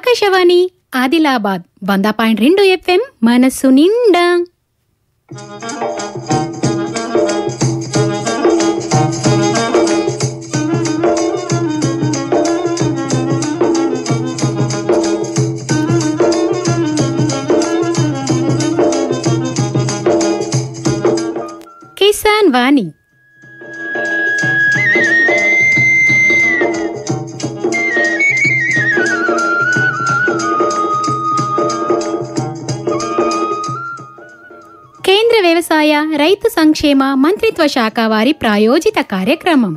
ఆకాశవాణి ఆదిలాబాద్ వంద పాయింట్ రెండు ఎఫ్ఎం మనస్సు నిండా. కిసాన్ వాణి వ్యవసాయ రైతు సంక్షేమ మంత్రిత్వ శాఖ వారి ప్రాయోజిత కార్యక్రమం.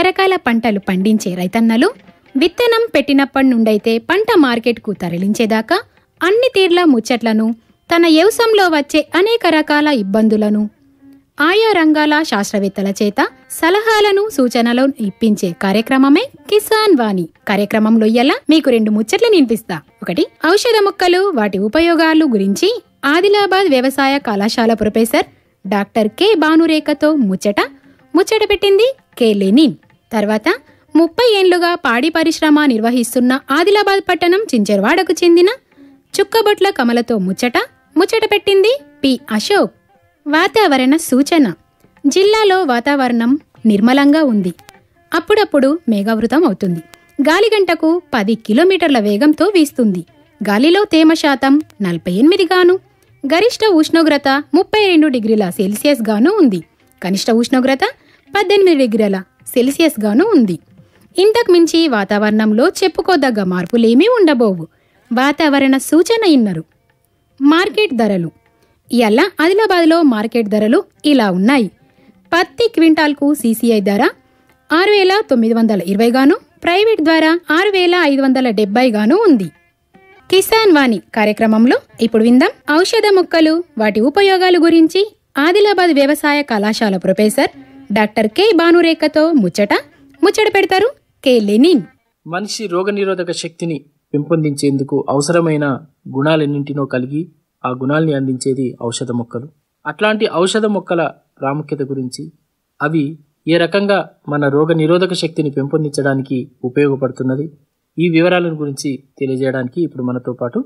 రకరకాల పంటలు పండించే రైతన్నలు విత్తనం పెట్టినప్పటి నుండైతే పంట మార్కెట్కు తరలించేదాకా అన్ని తీర్ల ముచ్చట్లను తన వ్యవసంలో వచ్చే అనేక రకాల ఇబ్బందులను ఆయా రంగాల శాస్త్రవేత్తల చేత సలహాలను సూచనలను ఇప్పించే కార్యక్రమమే కిసాన్ వాణి. కార్యక్రమంలో ఇయ్యాల మీకు రెండు ముచ్చట్లు వినిపిస్తా. ఒకటి ఔషధ మొక్కలు వాటి ఉపయోగాలు గురించి ఆదిలాబాద్ వ్యవసాయ కళాశాల ప్రొఫెసర్ డాక్టర్ కె. భానురేఖతో ముచ్చట. ముచ్చట పెట్టింది కె. లెనిన్. తర్వాత ముప్పై ఏండ్లుగా పాడి పరిశ్రమ నిర్వహిస్తున్న ఆదిలాబాద్ పట్టణం చింజర్వాడకు చెందిన చుక్కబొట్ల కమలతో ముచ్చట ముచ్చట పెట్టింది పి. అశోక్. వాతావరణ సూచన. జిల్లాలో వాతావరణం నిర్మలంగా ఉంది. అప్పుడప్పుడు మేఘావృతం అవుతుంది. గాలిగంటకు పది కిలోమీటర్ల వేగంతో వీస్తుంది. గాలిలో తేమ శాతం నలభై ఎనిమిది గాను గరిష్ట ఉష్ణోగ్రత ముప్పై రెండు డిగ్రీల సెల్సియస్ గాను ఉంది. కనిష్ట ఉష్ణోగ్రత పద్దెనిమిది డిగ్రీల సెల్సియస్గాను ఉంది. ఇంతకు మించి వాతావరణంలో చెప్పుకోదగ్గ మార్పులేమీ ఉండబోవు. వాతావరణ సూచన ఇన్నరు. మార్కెట్ ధరలు. ఇలా ఆదిలాబాద్లో మార్కెట్ ధరలు ఇలా ఉన్నాయి. పత్తి క్వింటాల్కు సీసీఐ ధర ఆరు వేల తొమ్మిది వందల ఇరవై గాను ప్రైవేట్ ద్వారా ఆరు వేల ఐదు వందల డెబ్బై గాను ఉంది. కిసాన్ వాణి కార్యక్రమంలో ఇప్పుడు విందాం. ఔషధ మొక్కలు వాటి ఉపయోగాలు గురించి ఆదిలాబాద్ వ్యవసాయ కళాశాల ప్రొఫెసర్ డాక్టర్ కె భానురేఖతో ముచ్చట ముచ్చట పెడతారు కె లెనిన్. మనిషి రోగనిరోధక శక్తిని పెంపొందించేందుకు అవసరమైన గుణాలన్నింటినో కలిగి ఆ గుణాల్ని అందించేది ఔషధ మొక్కలు. అట్లాంటి ఔషధ మొక్కల ప్రాముఖ్యత గురించి అవి ఏ రకంగా మన రోగ నిరోధక శక్తిని పెంపొందించడానికి ఉపయోగపడుతున్నది ఈ వివరాలను గురించి తెలియజేయడానికి ఇప్పుడు మనతో పాటు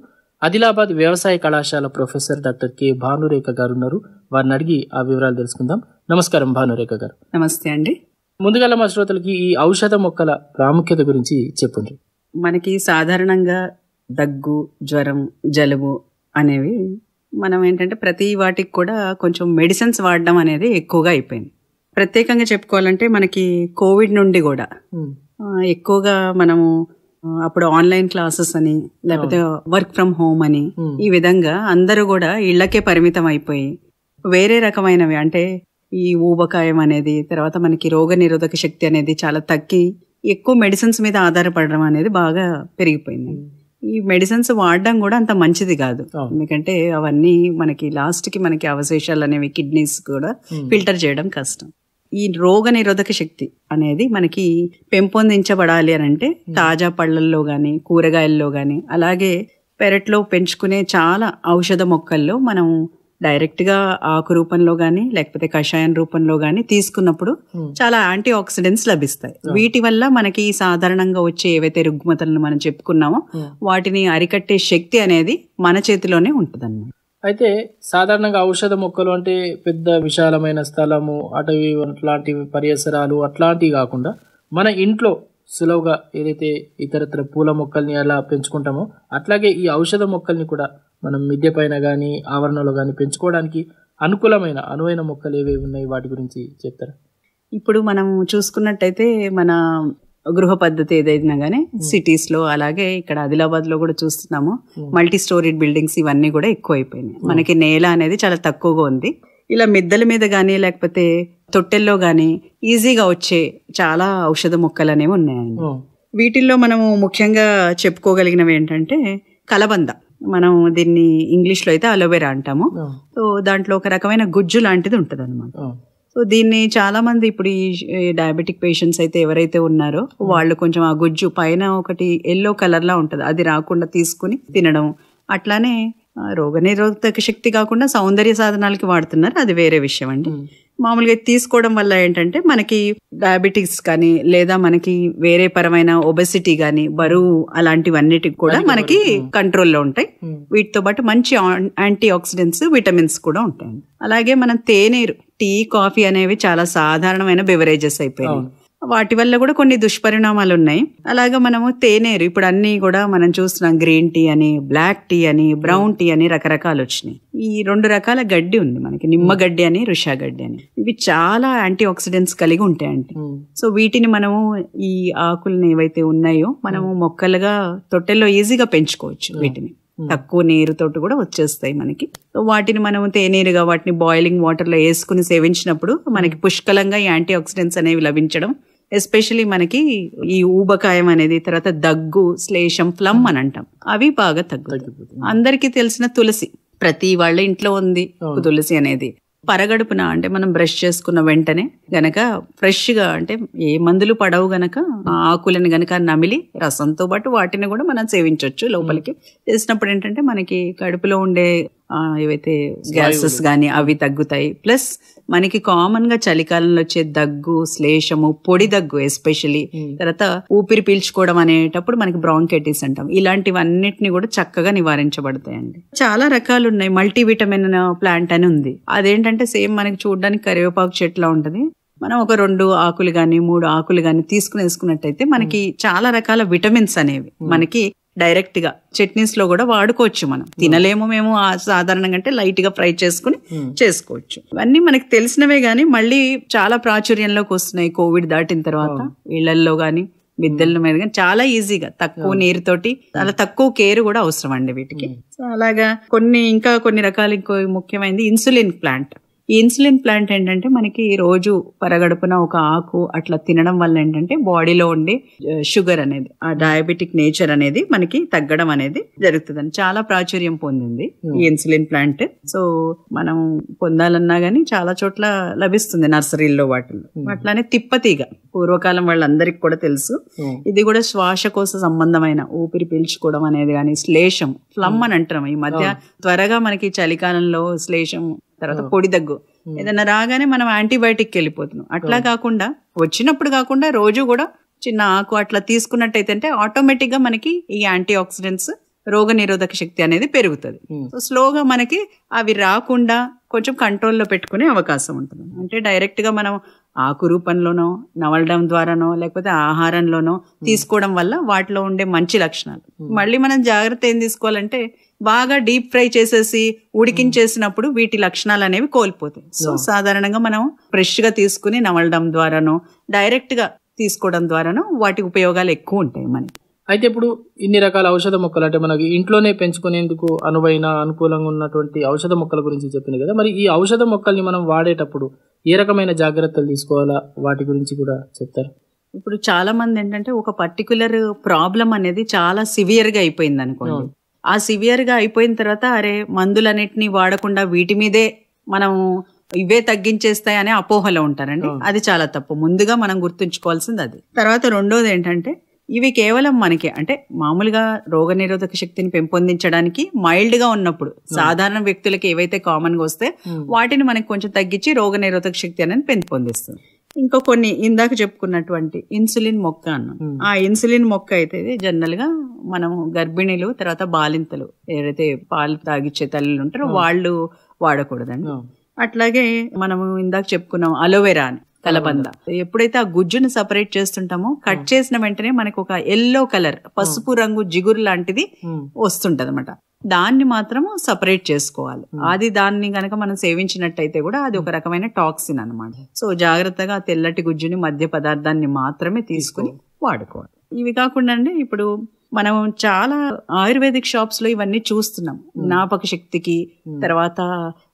ఆదిలాబాద్ వ్యవసాయ కళాశాల ప్రొఫెసర్ డాక్టర్ కె భానురేఖ గారు ఉన్నారు వారిని అడిగి ఆ వివరాలు తెలుసుకుందాం. నమస్కారం భానురేఖ గారు. నమస్తే అండి. ముందుగల మా శ్రోతలకి ఈ ఔషధ మొక్కల ప్రాముఖ్యత గురించి చెప్పండి. మనకి సాధారణంగా దగ్గు జ్వరం జలుబు అనేవి మనం ఏంటంటే ప్రతి వాటికి కూడా కొంచెం మెడిసిన్స్ వాడడం అనేది ఎక్కువగా అయిపోయింది. ప్రత్యేకంగా చెప్పుకోవాలంటే మనకి కోవిడ్ నుండి కూడా ఎక్కువగా మనము అప్పుడు ఆన్లైన్ క్లాసెస్ అని లేకపోతే వర్క్ ఫ్రమ్ హోమ్ అని Hmm. ఈ విధంగా అందరూ కూడా ఇళ్ళకే పరిమితం అయిపోయి వేరే రకమైనవి అంటే ఈ ఊబకాయం అనేది తర్వాత మనకి రోగ నిరోధక శక్తి అనేది చాలా తగ్గి ఎక్కువ మెడిసిన్స్ మీద ఆధారపడడం అనేది బాగా పెరిగిపోయింది ఈ మెడిసిన్స్ వాడడం కూడా అంత మంచిది కాదు. ఎందుకంటే అవన్నీ మనకి లాస్ట్కి మనకి అవశేషాలు అనేవి కిడ్నీస్ కూడా Hmm. ఫిల్టర్ చేయడం కష్టం ఈ రోగ నిరోధక శక్తి అనేది మనకి పెంపొందించబడాలి అని అంటే తాజా పళ్ళల్లో గాని కూరగాయల్లో గాని అలాగే పెరట్లో పెంచుకునే చాలా ఔషధ మొక్కల్లో మనం డైరెక్ట్గా ఆకు రూపంలో గాని లేకపోతే కషాయం రూపంలో గాని తీసుకున్నప్పుడు. చాలా యాంటీ ఆక్సిడెంట్స్ లభిస్తాయి వీటి వల్ల మనకి సాధారణంగా వచ్చే ఏవైతే రుగ్మతలను మనం చెప్పుకున్నామో. వాటిని అరికట్టే శక్తి అనేది మన చేతిలోనే ఉంటుందన్నమాట అయితే సాధారణంగా ఔషధ మొక్కలు అంటే పెద్ద విశాలమైన స్థలము అటవీ అట్లాంటి పరిసరాలు అట్లాంటివి కాకుండా మన ఇంట్లో సులువుగా ఏదైతే ఇతరత్ర పూల మొక్కల్ని ఎలా పెంచుకుంటామో అట్లాగే ఈ ఔషధ మొక్కల్ని కూడా మనం మిద్దె పైన కానీ ఆవరణలో కానీ పెంచుకోవడానికి అనుకూలమైన అనువైన మొక్కలు ఏవేవి ఉన్నాయి వాటి గురించి చెప్తారా? ఇప్పుడు మనం చూసుకున్నట్టయితే మన గృహ పద్ధతి ఏదైనా గానీ సిటీస్లో అలాగే ఇక్కడ ఆదిలాబాద్లో కూడా చూస్తున్నాము. మల్టీ స్టోరీడ్ బిల్డింగ్స్ ఇవన్నీ కూడా ఎక్కువ అయిపోయినాయి మనకి నేల అనేది చాలా తక్కువగా ఉంది. ఇలా మిద్దెల మీద గానీ లేకపోతే తొట్టెల్లో గానీ ఈజీగా వచ్చే చాలా ఔషధ మొక్కలు అనేవి ఉన్నాయండి. ఉమ్, వీటిల్లో మనము ముఖ్యంగా చెప్పుకోగలిగినవి ఏంటంటే కలబంద. మనం దీన్ని ఇంగ్లీష్లో అయితే అలోవెరా అంటాము. సో దాంట్లో ఒక రకమైన గుజ్జు లాంటిది ఉంటుంది అనమాట సో దీన్ని చాలా మంది ఇప్పుడు ఈ డయాబెటిక్ పేషెంట్స్ అయితే ఎవరైతే ఉన్నారో వాళ్ళు కొంచెం ఆ గుజ్జు పైన ఒకటి ఎల్లో కలర్ లా ఉంటది. అది రాకుండా తీసుకుని తినడం. అట్లానే రోగనిరోధక శక్తి కాకుండా సౌందర్య సాధనాలకి వాడుతున్నారు. అది వేరే విషయం అండి. మామూలుగా ఇది తీసుకోవడం వల్ల ఏంటంటే మనకి డయాబెటిక్స్ కానీ లేదా మనకి వేరే పరమైన ఒబెసిటీ కానీ బరువు అలాంటివన్నిటికి కూడా మనకి కంట్రోల్లో ఉంటాయి. ఉమ్. వీటితో పాటు మంచి యాంటీ ఆక్సిడెంట్స్ విటమిన్స్ కూడా ఉంటాయి అలాగే మనం తేనీరు టీ కాఫీ అనేవి చాలా సాధారణమైన బెవరేజెస్ అయిపోయాయి వాటి వల్ల కూడా కొన్ని దుష్పరిణామాలు ఉన్నాయి అలాగే మనము తేనేరు ఇప్పుడు అన్ని కూడా మనం చూస్తున్నాం గ్రీన్ టీ అని బ్లాక్ టీ అని బ్రౌన్ టీ అని రకరకాలు వచ్చినాయి. ఈ రెండు రకాల గడ్డి ఉంది మనకి నిమ్మ గడ్డి అని రుషా గడ్డి అని. ఇవి చాలా యాంటీ ఆక్సిడెంట్స్ కలిగి ఉంటాయండి సో వీటిని మనము ఈ ఆకుల్ని ఏవైతే ఉన్నాయో మనము మొక్కలుగా తొట్టెల్లో ఈజీగా పెంచుకోవచ్చు వీటిని. తక్కువ నీరుతోటి కూడా వచ్చేస్తాయి మనకి. వాటిని మనం తేనీరుగా వాటిని బాయిలింగ్ వాటర్లో వేసుకుని సేవించినప్పుడు మనకి పుష్కలంగా ఈ యాంటీ ఆక్సిడెంట్స్ అనేవి లభించడం. ఎస్పెషలీ మనకి ఈ ఊబకాయం అనేది తర్వాత దగ్గు శ్లేషం ఫ్లమ్ అని అంటాం. అవి బాగా తగ్గుతాయి. అందరికీ తెలిసిన తులసి. ప్రతి వాళ్ళ ఇంట్లో ఉంది తులసి అనేది. పరగడుపున అంటే మనం బ్రష్ చేసుకున్న వెంటనే గనక ఫ్రెష్గా అంటే ఏ మందులు పడవు గనక ఆకులను గనక నమిలి రసంతో పాటు వాటిని కూడా మనం సేవించవచ్చు లోపలికి. చేసినప్పుడు ఏంటంటే మనకి కడుపులో ఉండే ఏవైతే గ్యాసెస్ గానీ అవి తగ్గుతాయి. ప్లస్ మనకి కామన్గా చలికాలంలో వచ్చే దగ్గు శ్లేషము పొడి దగ్గు ఎస్పెషలీ తర్వాత ఊపిరి పీల్చుకోవడం అనేటప్పుడు మనకి బ్రాంకైటిస్ అంటాం. ఇలాంటివన్నిటిని కూడా చక్కగా నివారించబడతాయండి. చాలా రకాలు ఉన్నాయి మల్టీ విటమిన్ ప్లాంట్ అని ఉంది. అదేంటంటే సేమ్ మనకి చూడడానికి కరివేపాకు చెట్లా ఉంటది. మనం ఒక రెండు ఆకులు గాని మూడు ఆకులు గాని తీసుకుని వేసుకున్నట్టయితే మనకి చాలా రకాల విటమిన్స్ అనేవి. మనకి డైరెక్ట్గా చట్నీస్లో కూడా వాడుకోవచ్చు మనం. తినలేము మేము సాధారణంగా అంటే లైట్గా ఫ్రై చేసుకుని చేసుకోవచ్చు. ఇవన్నీ మనకి తెలిసినవే గానీ మళ్ళీ చాలా ప్రాచుర్యంలోకి వస్తున్నాయి కోవిడ్ దాటిన తర్వాత. ఇళ్ళల్లో గానీ మిద్దెల మీద కానీ చాలా ఈజీగా తక్కువ నీరుతోటి చాలా తక్కువ కేర్ కూడా అవసరం అండి వీటికి అలాగా కొన్ని ఇంకా కొన్ని రకాలు ఇంకో ముఖ్యమైనది ఇన్సులిన్ ప్లాంట్. ఈ ఇన్సులిన్ ప్లాంట్ ఏంటంటే మనకి రోజు పరగడుపున ఒక ఆకు అట్లా తినడం వల్ల ఏంటంటే బాడీలో ఉండే షుగర్ అనేది ఆ డయాబెటిక్ నేచర్ అనేది మనకి తగ్గడం అనేది జరుగుతుందని చాలా ప్రాచుర్యం పొందింది ఈ ఇన్సులిన్ ప్లాంట్. సో మనం పొందాలన్నా గానీ చాలా చోట్ల లభిస్తుంది నర్సరీల్లో వాటిల్లో. అట్లానే తిప్పతీగ పూర్వకాలం వాళ్ళందరికీ కూడా తెలుసు. ఉమ్, ఇది కూడా శ్వాసకోశ సంబంధమైన ఊపిరి పీల్చుకోవడం అనేది కానీ శ్లేషం ఫ్లమ్ అని అంటాం ఈ మధ్య త్వరగా మనకి చలికాలంలో శ్లేషం తర్వాత పొడి దగ్గు. ఏదైనా రాగానే మనం యాంటీబయాటిక్ వెళ్ళిపోతున్నాం. అట్లా కాకుండా వచ్చినప్పుడు కాకుండా రోజు కూడా చిన్న ఆకు అట్లా తీసుకున్నట్టయితే అంటే ఆటోమేటిక్గా మనకి ఈ యాంటీ ఆక్సిడెంట్స్ రోగ నిరోధక శక్తి అనేది పెరుగుతుంది. సో స్లోగా మనకి అవి రాకుండా కొంచెం కంట్రోల్లో పెట్టుకునే అవకాశం ఉంటుంది. అంటే డైరెక్ట్గా మనం ఆకు రూపంలోనో నవలడం ద్వారానో లేకపోతే ఆహారంలోనో తీసుకోవడం వల్ల వాటిలో ఉండే మంచి లక్షణాలు. మళ్ళీ మనం జాగ్రత్త ఏం తీసుకోవాలంటే బాగా డీప్ ఫ్రై చేసేసి ఉడికించేసినప్పుడు వీటి లక్షణాలు అనేవి కోల్పోతాయి. సో సాధారణంగా మనం ఫ్రెష్గా తీసుకుని నవలడం ద్వారానో డైరెక్ట్గా తీసుకోవడం ద్వారానో వాటి ఉపయోగాలు ఎక్కువ ఉంటాయి మనకి. అయితే ఇప్పుడు ఇన్ని రకాల ఔషధ మొక్కలు అంటే మనకి ఇంట్లోనే పెంచుకునేందుకు అనువైన అనుకూలంగా ఉన్నటువంటి ఔషధ మొక్కల గురించి చెప్పింది కదా. మరి ఈ ఔషధ మొక్కల్ని మనం వాడేటప్పుడు ఏ రకమైన జాగ్రత్తలు తీసుకోవాలా? వాటి గురించి కూడా చెప్తారు? ఇప్పుడు చాలా మంది ఏంటంటే ఒక పర్టికులర్ ప్రాబ్లం అనేది చాలా సివియర్గా అయిపోయింది అనుకోండి ఆ సివియర్గా అయిపోయిన తర్వాత అరే మందులన్నిటిని వాడకుండా వీటి మీదే మనం ఇవే తగ్గించేస్తాయి అనే అపోహలో ఉంటారండి. అది చాలా తప్పు. ముందుగా మనం గుర్తుంచుకోవాల్సింది అది. తర్వాత రెండోది ఏంటంటే ఇవి కేవలం మనకి. అంటే మామూలుగా రోగ నిరోధక శక్తిని పెంపొందించడానికి మైల్డ్గా ఉన్నప్పుడు సాధారణ వ్యక్తులకి ఏవైతే కామన్గా వస్తే వాటిని మనకి కొంచెం తగ్గించి రోగ నిరోధక శక్తి అనేది పెంపొందిస్తుంది. ఇంకా కొన్ని ఇందాక చెప్పుకున్నటువంటి ఇన్సులిన్ మొక్క అన్నాం. ఆ ఇన్సులిన్ మొక్క అయితే జనరల్గా మనము గర్భిణీలు తర్వాత బాలింతలు ఏదైతే పాలు తాగిచ్చే తల్లులు ఉంటారో వాళ్ళు వాడకూడదండి. అట్లాగే మనము ఇందాక చెప్పుకున్నాం అలోవెరా అని కలబంద ఎప్పుడైతే ఆ గుజ్జును సపరేట్ చేస్తుంటామో కట్ చేసిన వెంటనే మనకు ఒక ఎల్లో కలర్ పసుపు రంగు జిగురు లాంటిది వస్తుంటది అనమాట దాన్ని మాత్రం సపరేట్ చేసుకోవాలి. అది దాన్ని గనక మనం సేవించినట్టయితే కూడా అది ఒక రకమైన టాక్సిన్ అన్నమాట. సో జాగ్రత్తగా తెల్లటి గుజ్జుని మధ్య పదార్థాన్ని మాత్రమే తీసుకుని వాడుకోవాలి. ఇవి కాకుండా అండి ఇప్పుడు మనం చాలా ఆయుర్వేదిక్ షాప్స్లో ఇవన్నీ చూస్తున్నాం. జ్ఞాపక శక్తికి తర్వాత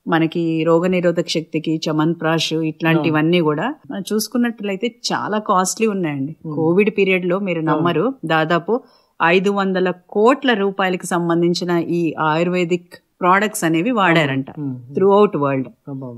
మనకి రోగ నిరోధక శక్తికి చమన్ ప్రాష్ ఇట్లాంటివన్నీ కూడా మనం చూసుకున్నట్లయితే చాలా కాస్ట్లీ ఉన్నాయండి. కోవిడ్ పీరియడ్లో మీరు నమ్మరు దాదాపు ఐదు వందల కోట్ల రూపాయలకి సంబంధించిన ఈ ఆయుర్వేదిక్ ప్రోడక్ట్స్ అనేవి వాడారంట త్రూ అవుట్ వరల్డ్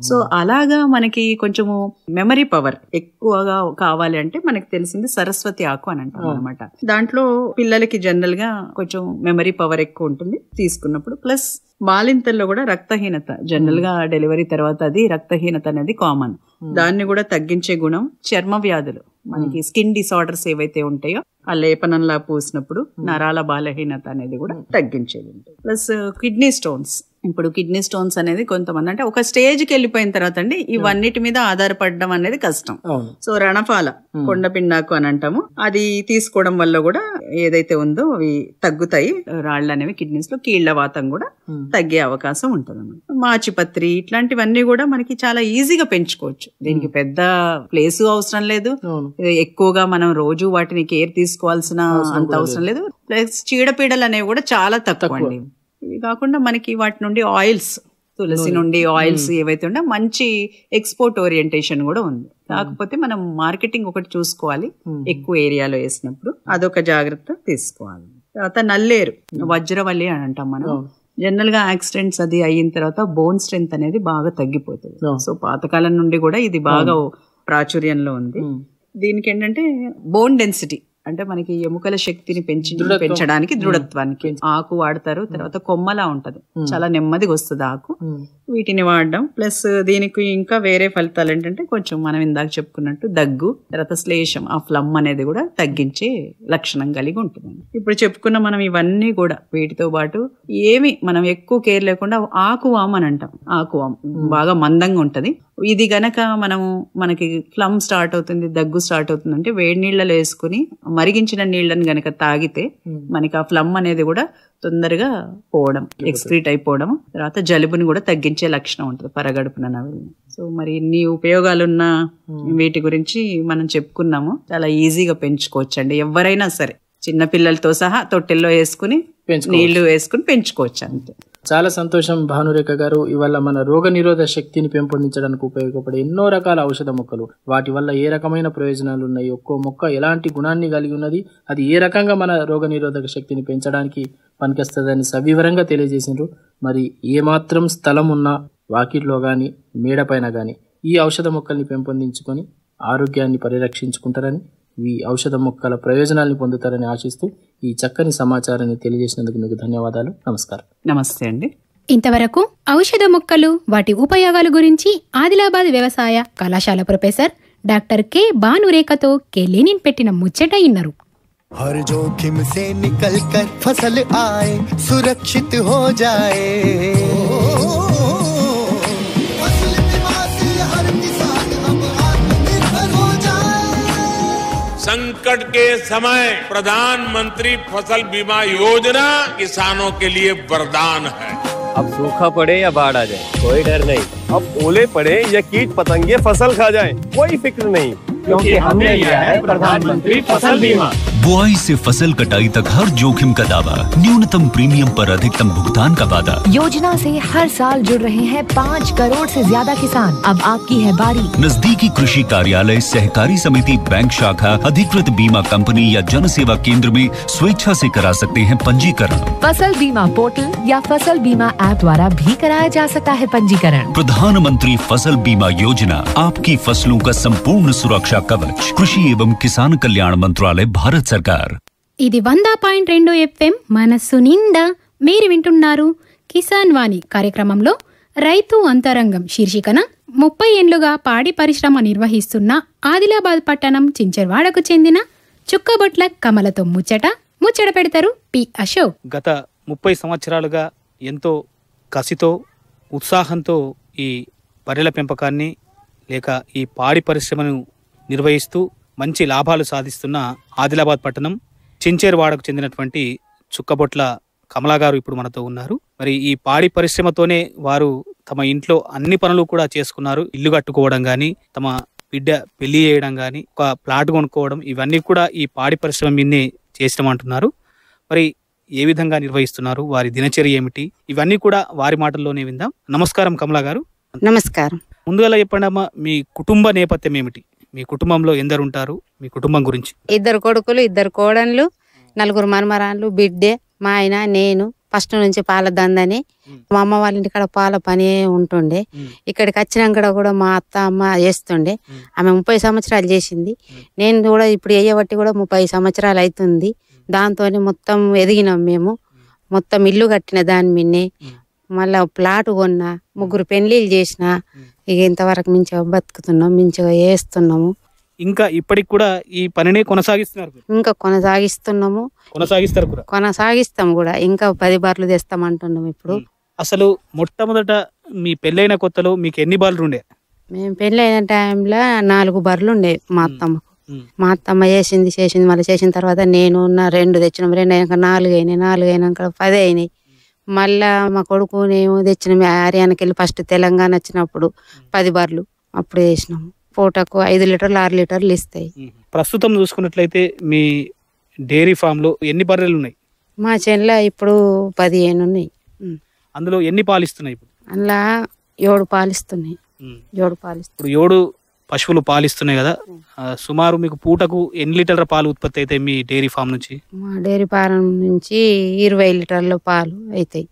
సో అలాగా మనకి కొంచెము మెమరీ పవర్ ఎక్కువగా కావాలి అంటే మనకి తెలిసింది సరస్వతి ఆకు అని అంటాం అనమాట దాంట్లో పిల్లలకి జనరల్గా కొంచెం మెమరీ పవర్ ఎక్కువ ఉంటుంది. తీసుకున్నప్పుడు ప్లస్ బాలింతల్లో కూడా రక్తహీనత. జనరల్గా డెలివరీ తర్వాత అది రక్తహీనత అనేది కామన్ దాన్ని కూడా తగ్గించే గుణం చర్మ వ్యాధులు. మనకి స్కిన్ డిసార్డర్స్ ఏవైతే ఉంటాయో ఆ లేపనంలా పూసినప్పుడు నరాల బలహీనత అనేది కూడా తగ్గించేది ఉంటుంది. Plus kidney stones. ఇప్పుడు కిడ్నీ స్టోన్స్ అనేది కొంతమంది అంటే ఒక స్టేజ్కి వెళ్ళిపోయిన తర్వాత అండి ఇవన్నిటి మీద ఆధారపడడం అనేది కష్టం. సో రణఫాల కొండపిండాకు అని అంటాము. అది తీసుకోవడం వల్ల కూడా ఏదైతే ఉందో అవి తగ్గుతాయి. రాళ్ళు అనేవి కిడ్నీస్లో కీళ్ళ వాతం కూడా తగ్గే అవకాశం ఉంటుంది మాచిపత్రి ఇట్లాంటివన్నీ కూడా మనకి చాలా ఈజీగా పెంచుకోవచ్చు. దీనికి పెద్ద ప్లేస్ అవసరం లేదు. ఎక్కువగా మనం రోజు వాటిని కేర్ తీసుకోవాల్సిన అంత అవసరం లేదు. ప్లస్ చీడపీడలు అనేవి కూడా చాలా తక్కువ అండి. ఇవి కాకుండా మనకి వాటి నుండి ఆయిల్స్ తులసి నుండి ఆయిల్స్ ఏవైతే ఉంటే మంచి ఎక్స్పోర్ట్ ఓరియంటేషన్ కూడా ఉంది. కాకపోతే మనం మార్కెటింగ్ ఒకటి చూసుకోవాలి ఎక్కువ ఏరియాలో వేసినప్పుడు. అదొక జాగ్రత్త తీసుకోవాలి. తర్వాత నల్లేరు వజ్రవల్లి అని అంటాం మనం. జనరల్గా యాక్సిడెంట్స్ అది అయిన తర్వాత బోన్ స్ట్రెంత్ అనేది బాగా తగ్గిపోతుంది. సో పాతకాలం నుండి కూడా ఇది బాగా ప్రాచుర్యంలో ఉంది. దీనికి ఏంటంటే బోన్ డెన్సిటీ. అంటే మనకి ఎముకల శక్తిని పెంచి పెంచడానికి దృఢత్వానికి ఆకు వాడతారు తర్వాత కొమ్మలా ఉంటది. చాలా నెమ్మదిగా వస్తుంది ఆకు. వీటిని వాడడం ప్లస్ దీనికి ఇంకా వేరే ఫలితాలు ఏంటంటే కొంచెం మనం ఇందాక చెప్పుకున్నట్టు దగ్గు తర్వాత శ్లేషం ఆ ఫ్లమ్ అనేది కూడా తగ్గించే లక్షణం కలిగి ఉంటుంది ఇప్పుడు చెప్పుకున్న మనం ఇవన్నీ కూడా వీటితో పాటు ఏమి మనం ఎక్కువ కేర్ లేకుండా ఆకువామ్ అని అంటాం. ఆకువామ్ బాగా మందంగా ఉంటది. ఇది గనక మనం మనకి ఫ్లమ్ స్టార్ట్ అవుతుంది దగ్గు స్టార్ట్ అవుతుంది అంటే వేడి నీళ్ళలో వేసుకుని మరిగించిన నీళ్ళని గనక తాగితే మనకి ఆ ఫ్లమ్ అనేది కూడా తొందరగా పోవడం ఎక్స్క్రీట్ అయిపోవడం తర్వాత జలుబుని కూడా తగ్గించే లక్షణం ఉంటుంది పరగడుపున సో మరి ఇన్ని ఉపయోగాలున్న వీటి గురించి మనం చెప్పుకున్నాము. చాలా ఈజీగా పెంచుకోవచ్చు అండి ఎవరైనా సరే చిన్న పిల్లలతో సహా తొట్టెల్లో వేసుకుని. నీళ్ళు వేసుకుని పెంచుకోవచ్చు అంతే. చాలా సంతోషం భానురేఖ గారు. ఇవాళ మన రోగ నిరోధక శక్తిని పెంపొందించడానికి ఉపయోగపడే ఎన్నో రకాల ఔషధ మొక్కలు. వాటి వల్ల ఏ రకమైన ప్రయోజనాలు ఉన్నాయి? ఒక్కో మొక్క ఎలాంటి గుణాన్ని కలిగి ఉన్నది? అది ఏ రకంగా మన రోగ నిరోధక శక్తిని పెంచడానికి పనికొస్తుందని సవివరంగా తెలియజేసిండ్రు. మరి ఏమాత్రం స్థలం ఉన్నా వాకిట్లో కానీ మేడపైన కానీ ఈ ఔషధ మొక్కల్ని పెంపొందించుకొని ఆరోగ్యాన్ని పరిరక్షించుకుంటారని ఈ ఔషధ మొక్కల ప్రయోజనాల్ని పొందుతారని ఆశిస్తూ ఈ చక్కని సమాచారాన్ని తెలియజేసినందుకు మీకు ధన్యవాదాలు నమస్కారం నమస్తే అండి ఇంతవరకు ఔషధ మొక్కలు వాటి ఉపయోగాల గురించి ఆదిలాబాద్ వ్యవసాయ కళాశాల ప్రొఫెసర్ డాక్టర్ కె భానురేఖతో కె లెనిన్ పెట్టిన ముచ్చట ఇన్నరు हर जोखिम से निकल कर फसल आए सुरक्षित हो जाए संकट के समय प्रधानमंत्री फ़सल बीमा योजना किसानों के लिए वरदान है। अब सूखा पड़े या बाढ़ आ जाए? कोई डर नहीं। अब ओले पड़े या कीट पतंगे फ़सल खा जाए? कोई फ़िक्र नहीं, क्योंकि हमने लिया है प्रधानमंत्री फ़सल बीमा। बुआई से फ़सल कटाई तक हर जोखिम का दावा न्यूनतम प्रीमियम पर अधिकतम भुगतान का वादा। योजना से हर साल जुड़ रहे हैं पाँच करोड़ से ज़्यादा किसान। अब आपकी है बारी। नजदीकी कृषि कार्यालय सहकारी समिति बैंक शाखा अधिकृत बीमा कंपनी या जन सेवा केंद्र में स्वेच्छा से करा सकते हैं पंजीकरण। फ़सल बीमा पोर्टल या फ़सल बीमा ऐप द्वारा भी कराया जा सकता है पंजीकरण। प्रधानमंत्री फ़सल बीमा योजना आपकी फ़सलों का संपूर्ण सुरक्षा कवच। कृषि एवं किसान कल्याण मंत्रालय भारत సర్కార్. ఇది వంద పాయింట్ రెండు ఎఫ్ఎం మనస్సు నిండా మీరు వింటున్నారు కిసాన్ వాణి కార్యక్రమంలో రైతు అంతరంగం శీర్షికన ముప్పై ఏండ్లుగా పాడి పరిశ్రమ నిర్వహిస్తున్న ఆదిలాబాద్ పట్టణం చించర్వాడకు చెందిన చుక్కబొట్ల కమలతో ముచ్చట ముచ్చట పెడతారు పి అశోక్. గత ముప్పై సంవత్సరాలుగా ఎంతో కసితో ఉత్సాహంతో ఈ బర్రెల పెంపకాన్ని లేక ఈ పాడి పరిశ్రమను నిర్వహిస్తూ మంచి లాభాలు సాధిస్తున్న ఆదిలాబాద్ పట్టణం చించేరువాడకు చెందినటువంటి చుక్కబొట్ల కమలా గారు ఇప్పుడు మనతో ఉన్నారు. మరి ఈ పాడి పరిశ్రమతోనే వారు తమ ఇంట్లో అన్ని పనులు కూడా చేసుకున్నారు. ఇల్లు కట్టుకోవడం కానీ తమ బిడ్డ పెళ్ళి చేయడం కానీ ఒక ప్లాట్ కొనుక్కోవడం ఇవన్నీ కూడా ఈ పాడి పరిశ్రమ మీదనే చేసినాం అంటున్నారు మరి ఏ విధంగా నిర్వహిస్తున్నారు? వారి దినచర్య ఏమిటి? ఇవన్నీ కూడా వారి మాటల్లోనే విందాం. నమస్కారం కమలా గారు. నమస్కారం. ముందుగా చెప్పండి అమ్మా మీ కుటుంబ నేపథ్యం ఏమిటి? మీ కుటుంబంలో ఎందరు ఉంటారు? మీ కుటుంబం గురించి. ఇద్దరు కొడుకులు ఇద్దరు కోడన్లు నలుగురు మనమరాన్లు బిడ్డే మా ఆయన నేను ఫస్ట్ నుంచి పాల దందని. మా అమ్మ వాళ్ళ ఇంటికాడ పాల పని ఉంటుండే. ఇక్కడికి వచ్చినాక కూడా మా అత్త అమ్మ చేస్తుండే. ఆమె ముప్పై సంవత్సరాలు చేసింది. నేను కూడా ఇప్పుడు వేయబట్టి కూడా ముప్పై సంవత్సరాలు అవుతుంది దాంతో మొత్తం ఎదిగినాం మేము. మొత్తం ఇల్లు కట్టిన దాని మిన్నే. మళ్ళా ప్లాట్ కొన్నా ముగ్గురు పెళ్ళిళ్ళు చేసిన. ఇక ఇంతవరకు మంచిగా బతుకుతున్నాం మంచిగా వేస్తున్నాము ఇంకా ఇప్పటికి కూడా ఈ పనినే కొనసాగిస్తున్నారు ఇంకా కొనసాగిస్తున్నాము. కొనసాగిస్తారు కూడా? కొనసాగిస్తాం కూడా. ఇంకా పది బార్లు తెస్తామంటున్నాం ఇప్పుడు. అసలు మొట్టమొదట మీ పెళ్ళైన కొత్తలో మీకు ఎన్ని బాలు ఉండే? మేము పెళ్ళైన టైంలో నాలుగు బర్రెలు ఉండేవి మా అత్తమ్మకు మా అత్తమ్మ చేసింది చేసింది మళ్ళీ చేసిన తర్వాత నేను నా రెండు తెచ్చినాం. రెండు అయినాక నాలుగు అయినాయి నాలుగు అయినాక పది అయినాయి. మళ్ళా మా కొడుకు నేను తెచ్చినాం హర్యానాకి వెళ్ళి ఫస్ట్ తెలంగాణ వచ్చినప్పుడు పది బర్రెలు అప్పుడు వేసినాము పూటకు ఐదు లీటర్లు ఆరు లీటర్లు ఇస్తాయి. ప్రస్తుతం చూసుకున్నట్లయితే మీ డైరీ ఫామ్లో ఎన్ని బర్రెలు ఉన్నాయి? మా చెల్ల ఇప్పుడు పదిహేను ఉన్నాయి. అందులో ఎన్ని పాలు ఇస్తున్నాయి ఇప్పుడు? అందులో ఏడు పాలిస్తున్నాయి. ఏడు పాలిస్తున్నాయి. ఇప్పుడు ఏడు పశువులు పాలు ఇస్తున్నాయి కదా. సుమారు మీకు పూటకు ఎన్ని లీటర్ల పాలు ఉత్పత్తి అవుతాయి మీ డైరీ ఫామ్ నుంచి? మా డైరీ ఫారం నుంచి ఇరవై లీటర్ల పాలు అవుతాయి.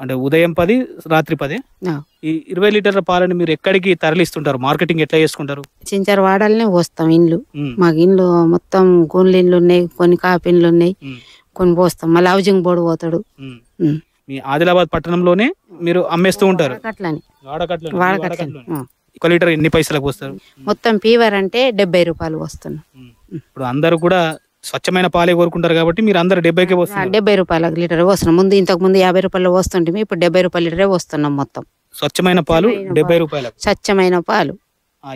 అంటే ఉదయం పది రాత్రి పది? ఆ. ఈ ఇరవై లీటర్ల పాలని మీరు ఎక్కడికి తరలిస్తుంటారు? మార్కెటింగ్ ఎట్లా చేసుకుంటారు? చించర వాడాలనే పోస్తాం ఇండ్లు. మాకు ఇండ్లు మొత్తం గుండ్లు ఇండ్లు ఉన్నాయి కొన్ని కాపిండ్లు ఉన్నాయి కొన్ని పోస్తాం. మళ్ళీ హౌజింగ్ బోర్డు పోతాడు. మీ ఆదిలాబాద్ పట్టణంలోనే మీరు అమ్మేస్తూ ఉంటారు? వాడకట్లని. వాడకట్లోనే. ఒక లీటర్ ఎన్ని పైసలకు వస్తారు మొత్తం ఫీవర్ అంటే డెబ్బై రూపాయలు వస్తున్నాం ఇప్పుడు అందరూ కూడా స్వచ్ఛమైన పాలే కోరుకుంటారు కాబట్టి మీరు అందరు డెబ్బైకే వస్తున్నారు డెబ్బై రూపాయలకు లీటర్ వస్తున్నాం ముందు ఇంతకు ముందు యాభై రూపాయలు వస్తుంటే ఇప్పుడు డెబ్బై రూపాయల లీటరే వస్తున్నాం మొత్తం. స్వచ్ఛమైన పాలు డెబ్బై రూపాయలకు. స్వచ్ఛమైన పాలు.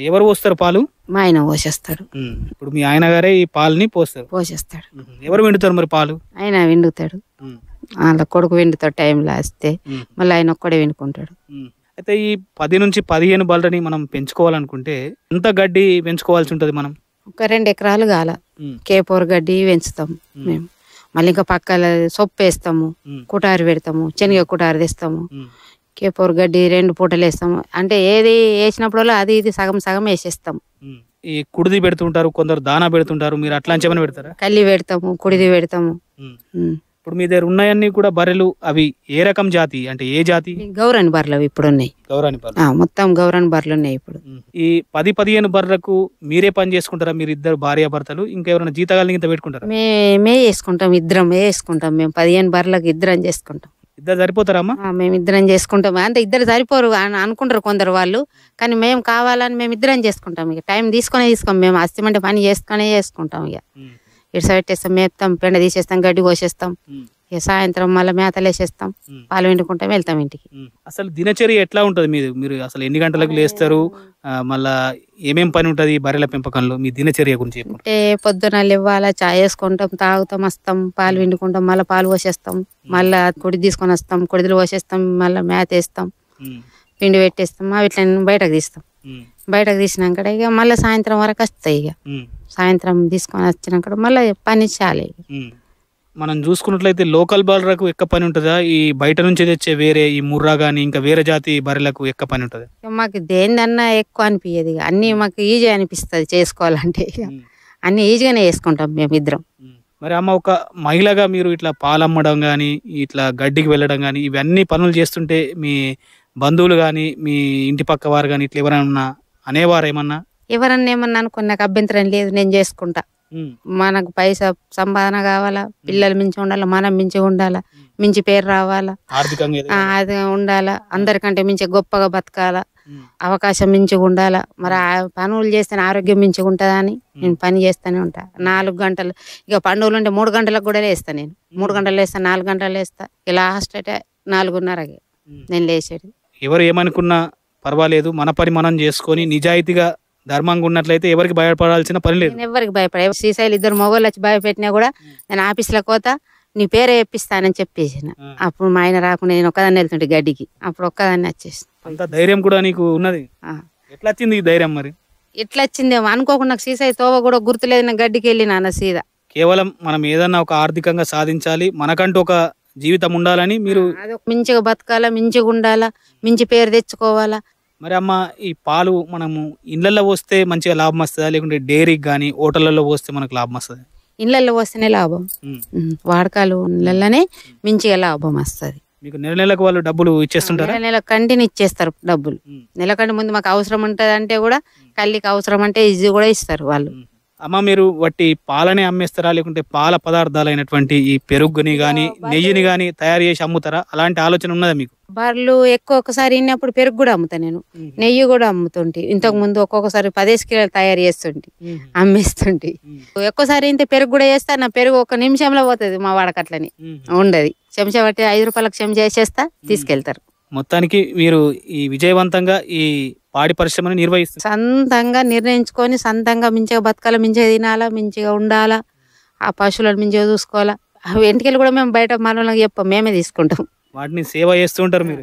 ఎవరు పోస్తారు పాలు? మా ఆయన పోసేస్తాడు ఉం. ఇప్పుడు మీ ఆయన గారే ఈ పాలని పోస్తారు. పోసేస్తాడు. ఎవరు విండుతారు మరి పాలు? ఆయన విండుతాడు. వాళ్ళ కొడుకు విండుతాడు టైంలో వస్తే మళ్ళీ ఆయన ఒక్కడే వినుకుంటాడు. ఉం. అయితే ఈ పది నుంచి పదిహేను బళ్ళని మనం పెంచుకోవాలనుకుంటే ఎంత గడ్డి పెంచుకోవాల్సి ఉంటుంది మనం? ఒక రెండు ఎకరాలు కాల. కేపోర్ గడ్డి పెంచుతాం మేము. మళ్ళీ ఇంకా పక్కల సొప్పు వేస్తాము కుటారు పెడతాము శనగ కుటారు తెస్తాము. కేపోర్ గడ్డి రెండు పూటలు వేస్తాము. అంటే ఏది వేసినప్పుడల్లా అది ఇది సగం సగం వేసేస్తాము ఈ కుడిది పెడుతుంటారు కొందరు దానా పెడుతుంటారు మీరు అట్లాంటి ఏమైనా పెడతారా? కల్లి పెడతాము కుడిది పెడతాము. ఇప్పుడు మీ దగ్గర ఉన్నాయన్నీ కూడా బర్రెలు అవి ఏ రకం జాతి? అంటే ఏ జాతి? గౌరాని బర్రెలు అవి ఇప్పుడు ఉన్నాయి గౌరాని బర్రెలు. ఆ, మొత్తం గౌరాని బర్రెలు ఉన్నాయి ఇప్పుడు ఈ పది పదిహేను బర్రెలకు మీరే పని చేసుకుంటారా? మీరు ఇద్దరు భార్య భర్తలు ఇంకెవరైనా జీతగాలని ఇంత పెట్టుకుంటారా? మేమే వేసుకుంటాం ఇద్దరం వేసుకుంటాం మేము పదిహేను బర్రెలకు ఇద్దరం చేసుకుంటాం. ఇద్దరు సరిపోతారమ్మా ఆ, మేము ఇద్దరం చేసుకుంటాం. అంటే ఇద్దరు సరిపోరు అని అనుకుంటారు కొందరు వాళ్ళు. కానీ మేము కావాలని మేము ఇద్దరం చేసుకుంటాం ఇక. టైం తీసుకొనే తీసుకోం. మేము అస్తిమంటే పని చేసుకొనే చేసుకుంటాం ఇక. ఇటు సైడ్ వేస్తాం మేపుతాం పెండ తీసేస్తాం గడ్డి కోసేస్తాం. ఇక సాయంత్రం మళ్ళీ మేతలు వేసేస్తాం పాలు వండుకుంటాం వెళ్తాం ఇంటికి. అసలు దినచర్య ఎట్లా ఉంటుంది మీరు? మీరు అసలు ఎన్ని గంటలకు లేస్తారు? మళ్ళా ఏమేం పని ఉంటుంది ఈ బర్రెల పెంపకంలో? మీ దినచర్య గురించి అంటే పొద్దున ఇవ్వాలా చాయ్ వేసుకుంటాం తాగుతాం వస్తాం పాలు వండుకుంటాం మళ్ళీ పాలు పోసేస్తాం మళ్ళీ కుడి తీసుకొని వస్తాం కుడిదిలు పోసేస్తాం మళ్ళీ మేత వేస్తాం పిండి పెట్టేస్తాం అవి ఇట్లా బయటకు తీస్తాం. బయటకు తీసినాక ఇక మళ్ళీ సాయంత్రం వరకు వస్తాయి ఇక. సాయంత్రం తీసుకొని వచ్చినాక మళ్ళీ పని చాలే. మనం చూసుకున్నట్లయితే లోకల్ బర్రెలకు ఎక్క పని ఉంటుందా? ఈ బయట నుంచి తెచ్చే వేరే ఈ ముర్రా గానీ ఇంకా వేరే జాతి బర్రెలకు ఎక్క పని ఉంటుంది? మాకు దేనిదన్నా ఎక్కువ అనిపించదు అన్ని మాకు ఈజీ అనిపిస్తుంది చేసుకోవాలంటే అన్ని ఈజీగానే చేసుకుంటాం మేము ఇద్దరం. మరి అమ్మ ఒక మహిళగా మీరు ఇట్లా పాలమ్మడం కానీ ఇట్లా గడ్డికి వెళ్ళడం కానీ ఇవన్నీ పనులు చేస్తుంటే మీ బంధువులు కానీ మీ ఇంటి పక్క వారు కానీ ఇట్లా ఎవరైనా అనేవారు ఏమన్నా? ఎవరన్నా ఏమన్నా అనుకుని నాకు అభ్యంతరం లేదు నేను చేసుకుంటా. మనకు పైసా సంపాదన కావాలా పిల్లలు మించి ఉండాలా మనం మించి ఉండాలా మించి పేరు రావాలా అది ఉండాలా అందరికంటే మించి గొప్పగా బతకాలా అవకాశం మించి ఉండాలా. మరి ఆ పనులు చేస్తే ఆరోగ్యం మించి ఉంటుందా అని నేను పని చేస్తూనే ఉంటా. నాలుగు గంటలు ఇక పండుగలు ఉంటే మూడు గంటలకు కూడా లేస్తా నేను. మూడు గంటలు లేస్తా నాలుగు గంటలు లేస్తా. ఇక లాస్ట్ అంటే నాలుగున్నరకి నేను లేచేది. ఎవరు ఏమనుకున్నా పర్వాలేదు మన పని మనం చేసుకొని నిజాయితీగా ధర్మంగా ఉన్నట్లయితే ఎవరికి భయపడాల్సిన పని లేదు. ఎవరికి భయపడే శ్రీశైలు ఇద్దరు మొగోళ్ళు వచ్చి భయపెట్టినా కూడా నేను ఆఫీస్లో కోత నీ పేరే చెప్పిస్తానని చెప్పేసిన. అప్పుడు మా ఆయన రాకుండా నేను ఒక్కదాన్ని వెళ్తుంటే గడ్డికి. అప్పుడు ఒక్కదాన్ని వచ్చేసి అంత ధైర్యం కూడా నీకు ఉన్నది. ఎట్లా వచ్చింది ఈ ధైర్యం మరి? ఎట్లా వచ్చిందేమో అనుకోకుండా నాకు సీసాయి తోవ కూడా గుర్తులేదు నా గడ్డికి వెళ్ళిన అన్న సీదా. కేవలం మనం ఏదన్నా ఒక ఆర్థికంగా సాధించాలి మనకంటూ ఒక జీవితం ఉండాలని మీరు అది ఒక మించిగా బతకాలా మించిగా ఉండాలా మించి పేరు తెచ్చుకోవాలా మరి అమ్మ ఈ పాలు మనము ఇళ్ళల్లో పోస్తే మంచిగా లాభం వస్తుందా? లేకుంటే డైరీకి కానీ హోటళ్ళలో పోస్తే మనకు లాభం వస్తుంది? ఇళ్ళల్లో వస్తేనే లాభం. వాడకాలు ఇళ్ళల్లోనే మించిగా లాభం వస్తుంది. మీకు నెల నెలకు వాళ్ళు డబ్బులు ఇచ్చేస్తుంటారా? నెల నెల కంటిని ఇచ్చేస్తారు డబ్బులు. నెల కంటి ముందు మాకు అవసరం ఉంటది అంటే కూడా కల్లికి అవసరం అంటే ఇది కూడా ఇస్తారు వాళ్ళు. అమ్మ మీరు వట్టి పాలనే అమ్మేస్తారా? లేకుంటే పాల పదార్థాలైనటువంటి ఈ పెరుగుని గాని నెయ్యిని గాని తయారు చేసి అమ్ముతారా? అలాంటి ఆలోచన ఉన్నదా మీకు? బర్రెలు ఎక్కువ ఒకసారి ఇన్నప్పుడు పెరుగు కూడా అమ్ముతా నేను. నెయ్యి కూడా అమ్ముతుంటి. ఇంతకు ముందు ఒక్కొక్కసారి పదేసి కిలోలు తయారు చేస్తుంటి. అమ్మేస్తుంటి. ఎక్కువసారి ఇంత పెరుగు కూడా చేస్తా నా పెరుగు ఒక నిమిషంలో పోతుంది మా వాడకట్లని. ఉండదు. చెంచా పట్టి ఐదు రూపాయలకు చెంచా వేసేస్తా తీసుకెళ్తారు. మొత్తానికి మీరు ఈ విజయవంతంగా ఈ పాడి పరిశ్రమను నిర్వహిస్తారు సొంతంగా నిర్ణయించుకొని సొంతంగా మంచిగా బతకాలా మంచిగా తినాలా మంచిగా ఉండాలా ఆ పశువులను మంచిగా చూసుకోవాలా వెంటకెళ్ళి కూడా మేము బయట మనలోకి చెప్పాం మేమే తీసుకుంటాం. వాటిని సేవ చేస్తూ ఉంటారు మీరు?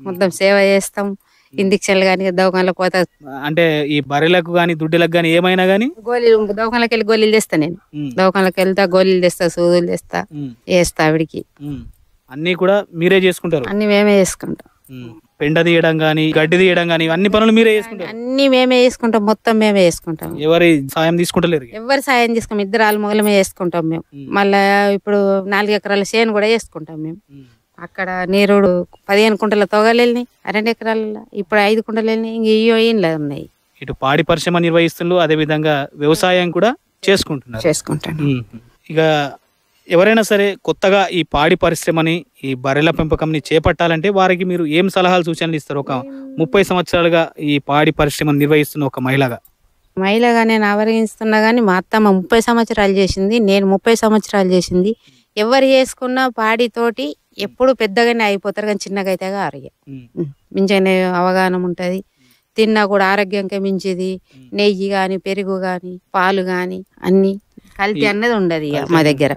మొత్తం సేవ చేస్తాం. ఇంజక్షన్లు కానీ దవాఖానలకు పోతా. అంటే ఈ బర్రెలకు గాని దుడ్డలకు గాని ఏమైనా గాని? గోళీలు దవాఖానకి వెళ్ళి గోళీలు తెస్తా నేను. దవాఖానకి వెళ్తా గోళీలు తెస్తా సూదులు తెస్తా వేస్తా ఆవిడికి. అన్ని కూడా మీరే చేసుకుంటారు. అన్ని మేమే చేసుకుంటాం. పెండ తీయడం గాని గడ్డి తీయడం గాని అన్ని పనులు మీరే చేసుకుంటారు. అన్ని మేమే చేసుకుంటాం మొత్తం మేమే చేసుకుంటాం. ఎవరి సాయం తీసుకుంటలేరు ఎవరు సాయం చేసుకోం ఇద్దరు ఆలుమొగలమే చేసుకుంటాం మేము. మళ్ళా ఇప్పుడు నాలుగు ఎకరాల చేను కూడా చేసుకుంటాం మేము. అక్కడ నీరుడు పదిహేను కుంటల తొగలు వెళ్ళినాయి రెండు ఎకరాల ఇప్పుడు ఐదు కుంటలు వెళ్ళినాయి ఇంక ఇయ్యో ఇండ్లు ఉన్నాయి. ఇటు పాడి పరిశ్రమ నిర్వహిస్తున్నారు అదే విధంగా వ్యవసాయం కూడా చేసుకుంటున్నారు. చేసుకుంటాను ఉమ్. ఇక ఎవరైనా సరే కొత్తగా ఈ పాడి పరిశ్రమని ఈ బర్రెల పెంపకంని చేపట్టాలంటే వారికి మీరు ఏం సలహాలు సూచనలు ఇస్తారు? ఒక ముప్పై సంవత్సరాలుగా ఈ పాడి పరిశ్రమను నిర్వహిస్తున్న ఒక మహిళగా. మహిళగా నేను ఆవరిస్తున్నా కానీ మా అత్తమ్మ ముప్పై సంవత్సరాలు చేసింది నేను ముప్పై సంవత్సరాలు చేసింది. ఎవరు చేసుకున్న పాడితోటి ఎప్పుడు పెద్దగానే అయిపోతారు కానీ చిన్నగా అయితే ఆరోగ్య మించనే అవగాహన ఉంటది. తిన్నా కూడా ఆరోగ్యంగా మించిది. నెయ్యి గాని పెరుగు గాని పాలు గాని అన్ని కల్తీ అన్నది ఉండదు ఇక మా దగ్గర.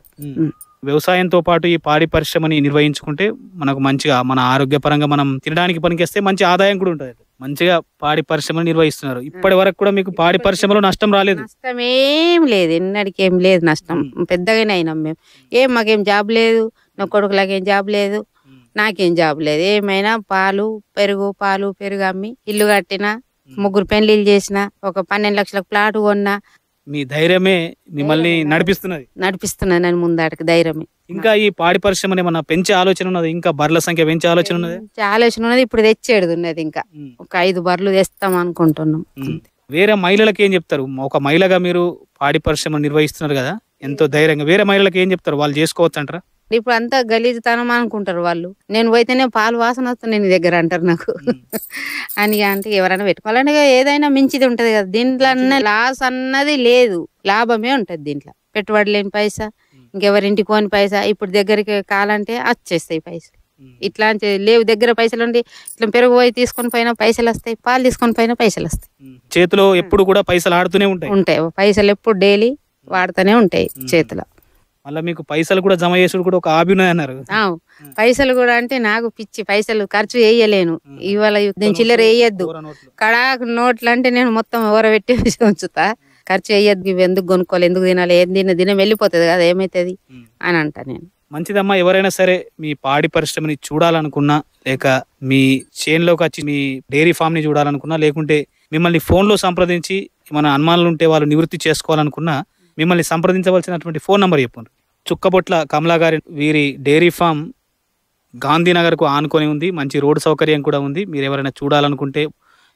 వ్యవసాయంతో పాటు ఈ పాడి పరిశ్రమని నిర్వహించుకుంటే మనకు మంచిగా మన ఆరోగ్యపరంగా మనం తినడానికి పనికేస్తే మంచి ఆదాయం కూడా ఉంటుంది. మంచిగా పాడి పరిశ్రమను నిర్వహిస్తున్నారు. ఇప్పటి వరకు కూడా మీకు పాడి పరిశ్రమలో నష్టం రాలేదు. నష్టం ఏం లేదు. ఎన్నడికి ఏం లేదు నష్టం. పెద్దగానే అయినాం మేము. ఏం మాకేం జాబ్ లేదు. నా కొడుకులకేం జాబ్ లేదు. నాకేం జాబ్ లేదు. ఏమైనా పాలు పెరుగు పాలు పెరుగు అమ్మి ఇల్లు కట్టిన ముగ్గురు పెళ్ళిళ్ళు చేసిన ఒక పన్నెండు లక్షలకు ప్లాట్ కొన్నా మీ ధైర్యమే మిమ్మల్ని నడిపిస్తున్నది. నడిపిస్తున్నా నేను ముందాటికి ధైర్యమే. ఇంకా ఈ పాడి పరిశ్రమని ఏమన్నా పెంచే ఆలోచన ఉన్నది? ఇంకా బర్రెల సంఖ్య పెంచే ఆలోచన ఉన్నది? ఆలోచన ఉన్నది ఇప్పుడు తెచ్చేది ఉన్నది ఇంకా. ఒక ఐదు బర్రెలు తెస్తాం అనుకుంటున్నాం. వేరే మహిళలకు ఏం చెప్తారు? ఒక మహిళగా మీరు పాడి పరిశ్రమ నిర్వహిస్తున్నారు కదా ఎంతో ధైర్యంగా. వేరే మహిళలకు ఏం చెప్తారు? వాళ్ళు చేసుకోవచ్చు అంటారా? ఇప్పుడు అంతా గలీజుతనం అనుకుంటారు వాళ్ళు. నేను పోతేనే పాలు వాసన వస్తుంది నీ దగ్గర అంటారు నాకు. అని అంటే ఎవరైనా పెట్టుకోవాలంటే ఏదైనా మించిది ఉంటది కదా. దీంట్లో లాస్ అన్నది లేదు. లాభమే ఉంటది దీంట్లో. పెట్టుబడి లేని పైసా ఇంకెవరింటికి పోని పైసా ఇప్పుడు దగ్గరికి కాలంటే వచ్చేస్తాయి పైసలు. ఇట్లాంటి లేవు దగ్గర పైసలు ఉండి ఇట్లా పెరుగు పోయి తీసుకొని పోయినా పైసలు వస్తాయి పాలు తీసుకొని పోయినా పైసలు వస్తాయి. చేతిలో ఎప్పుడు కూడా పైసలు ఆడుతూనే ఉంటాయి. ఉంటాయి. పైసలు ఎప్పుడు డైలీ వాడుతూనే ఉంటాయి చేతిలో. మళ్ళీ మీకు పైసలు కూడా జమ చేసుడు కూడా ఒక ఉన్నది అన్నారు. పైసలు కూడా అంటే నాకు పిచ్చి పైసలు ఖర్చు వేయలేను. ఇవాళ నేను చిల్లర వేయద్దు. కడాకు నోట్లు. అంటే నేను మొత్తం ఎవర పెట్టి ఉంచుతా. ఖర్చు వేయద్దు ఇవి ఎందుకు కొనుక్కోవాలి ఎందుకు తినాలి ఏం తిన్న దినం వెళ్ళిపోతుంది కదా ఏమైతుంది? అని అంటా నేను. మంచిదమ్మా ఎవరైనా సరే మీ పాడి పరిశ్రమని చూడాలనుకున్నా లేక మీ చేన్లోకి వచ్చి మీ డైరీ ఫామ్ని చూడాలనుకున్నా లేకుంటే మిమ్మల్ని ఫోన్లో సంప్రదించి మన అనుమానాలు ఉంటే వాళ్ళు నివృత్తి చేసుకోవాలనుకున్నా మిమ్మల్ని సంప్రదించవలసినటువంటి ఫోన్ నంబర్ చెప్పండి చుక్కబొట్ల కమలాగారి వీరి డైరీ ఫామ్ గాంధీనగర్కు ఆనుకొని ఉంది. మంచి రోడ్డు సౌకర్యం కూడా ఉంది. మీరు ఎవరైనా చూడాలనుకుంటే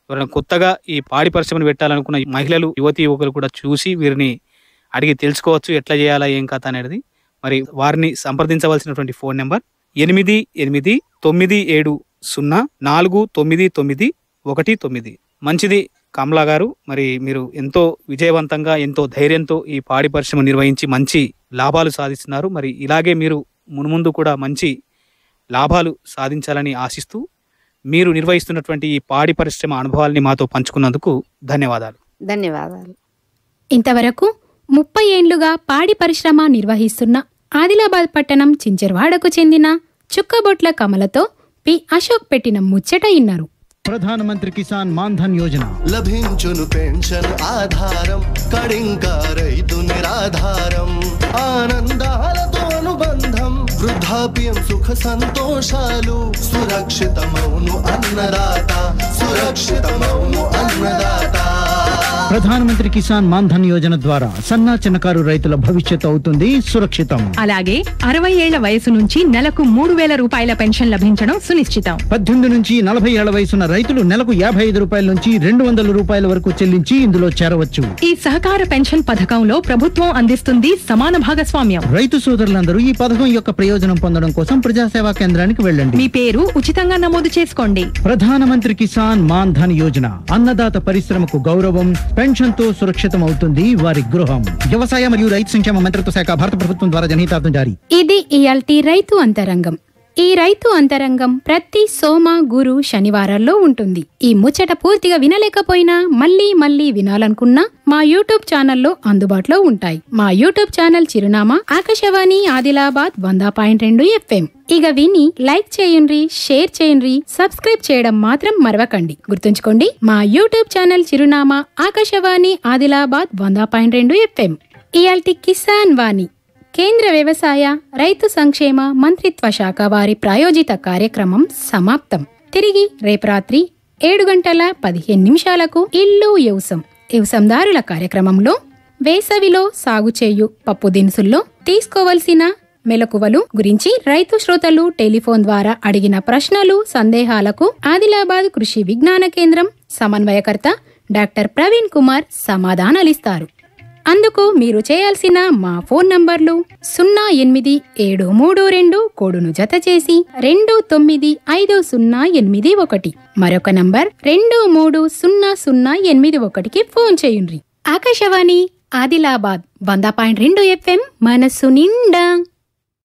ఎవరైనా కొత్తగా ఈ పాడి పరిశ్రమను పెట్టాలనుకున్న మహిళలు యువతి యువకులు కూడా చూసి వీరిని అడిగి తెలుసుకోవచ్చు. ఎట్లా చేయాలా ఏం కథ అనేది. మరి వారిని సంప్రదించవలసినటువంటి ఫోన్ నెంబర్ ఎనిమిది ఎనిమిది తొమ్మిది ఏడు సున్నా నాలుగు తొమ్మిది తొమ్మిది ఒకటి తొమ్మిది. మంచిది. కమలా గారు మరి మీరు ఎంతో విజయవంతంగా ఎంతో ధైర్యంతో ఈ పాడి పరిశ్రమ నిర్వహించి మంచి లాభాలు సాధిస్తున్నారు. మరి ఇలాగే మీరు మున్ముందు కూడా మంచి లాభాలు సాధించాలని ఆశిస్తూ మీరు నిర్వహిస్తున్నటువంటి ఈ పాడి పరిశ్రమ అనుభవాల్ని మాతో పంచుకున్నందుకు ధన్యవాదాలు. ధన్యవాదాలు. ఇంతవరకు ముప్పై ఏండ్లుగా పాడి పరిశ్రమ నిర్వహిస్తున్న ఆదిలాబాద్ పట్టణం చించెర్వాడకు చెందిన చుక్కబొట్ల కమలతో పి. అశోక్ పెట్టిన ముచ్చట ఇన్నారు. ప్రధానమంత్రి కిసాన్ మాన్ధన్ యోజన లభించును పెన్షన్ ఆధారం కడింకా రైతు నిరాధారం ఆనందాలతో అనుబంధం వృద్ధాప్యం సుఖ సంతోషాలు సురక్షితమౌను అన్నదాత సురక్షితమౌను అన్నదాత ప్రధానమంత్రి కిసాన్ మాన్ధన్ యోజన ద్వారా సన్నా చిన్నకారు రైతుల భవిష్యత్తు అవుతుంది సురక్షితం. అలాగే అరవై ఏళ్ళ వయసు నుంచి నెలకు మూడు వేల రూపాయల పెన్షన్ లభించడం సునిశ్చితం. పద్దెనిమిది నుంచి నలభై ఏళ్ళ వయసున్న రైతులు నెలకు యాభై ఐదు రూపాయల నుంచి రెండు వందల రూపాయల వరకు చెల్లించి ఇందులో చేరవచ్చు. ఈ సహకార పెన్షన్ పథకంలో ప్రభుత్వం అందిస్తుంది సమాన భాగస్వామ్యం. రైతు సోదరులందరూ ఈ పథకం యొక్క ప్రయోజనం పొందడం కోసం ప్రజాసేవా కేంద్రానికి వెళ్ళండి. మీ పేరు ఉచితంగా నమోదు చేసుకోండి. ప్రధానమంత్రి కిసాన్ మాన్ ధన్ యోజన అన్నదాత పరిశ్రమకు గౌరవం పెన్షన్తో సురక్షితం అవుతుంది వారి గృహం. వ్యవసాయ మరియు రైతు సంక్షేమ మంత్రిత్వ శాఖ భారత ప్రభుత్వం ద్వారా జనహితార్థం జారీ. ఇది ఇయాల్టీ రైతు అంతరంగం. ఈ రైతు అంతరంగం ప్రతి సోమ గురు శనివారాల్లో ఉంటుంది. ఈ ముచ్చట పూర్తిగా వినలేకపోయినా మళ్ళీ మళ్ళీ వినాలనుకున్నా మా యూట్యూబ్ ఛానల్లో అందుబాటులో ఉంటాయి. మా యూట్యూబ్ ఛానల్ చిరునామా ఆకాశవాణి ఆదిలాబాద్ వంద పాయింట్ రెండు ఎఫ్ఎం. ఇక విని లైక్ చేయండి షేర్ చేయండి సబ్స్క్రైబ్ చేయడం మాత్రం మరవకండి. గుర్తుంచుకోండి మా యూట్యూబ్ ఛానల్ చిరునామా ఆకాశవాణి ఆదిలాబాద్ వంద పాయింట్ రెండు ఎఫ్ఎం. ఇయాల్టి కిసాన్ వాణి. కేంద్ర వ్యవసాయ రైతు సంక్షేమ మంత్రిత్వ శాఖ వారి ప్రాయోజిత కార్యక్రమం సమాప్తం. తిరిగి రేపు రాత్రి ఏడు గంటల పదిహేను నిమిషాలకు ఇల్లు యవసం. యవసందారుల కార్యక్రమంలో వేసవిలో సాగు చేయు పప్పు దినుసుల్లో తీసుకోవలసిన మెలకువలు గురించి రైతు శ్రోతలు టెలిఫోన్ ద్వారా అడిగిన ప్రశ్నలు సందేహాలకు ఆదిలాబాద్ కృషి విజ్ఞాన కేంద్రం సమన్వయకర్త డాక్టర్ ప్రవీణ్ కుమార్ సమాధానాలిస్తారు. అందుకు మీరు చేయాల్సిన మా ఫోన్ నంబర్లు సున్నా ఎనిమిది ఏడు మూడు రెండు కోడును జత చేసి రెండు తొమ్మిది ఐదు సున్నా ఎనిమిది ఒకటి. మరొక నంబర్ రెండు మూడు సున్నా సున్నా ఎనిమిది ఒకటికి ఫోన్ చేయండి ఆకాశవాణి ఆదిలాబాద్ వంద పాయింట్ రెండు ఎఫ్ఎం మనస్సు నిండా.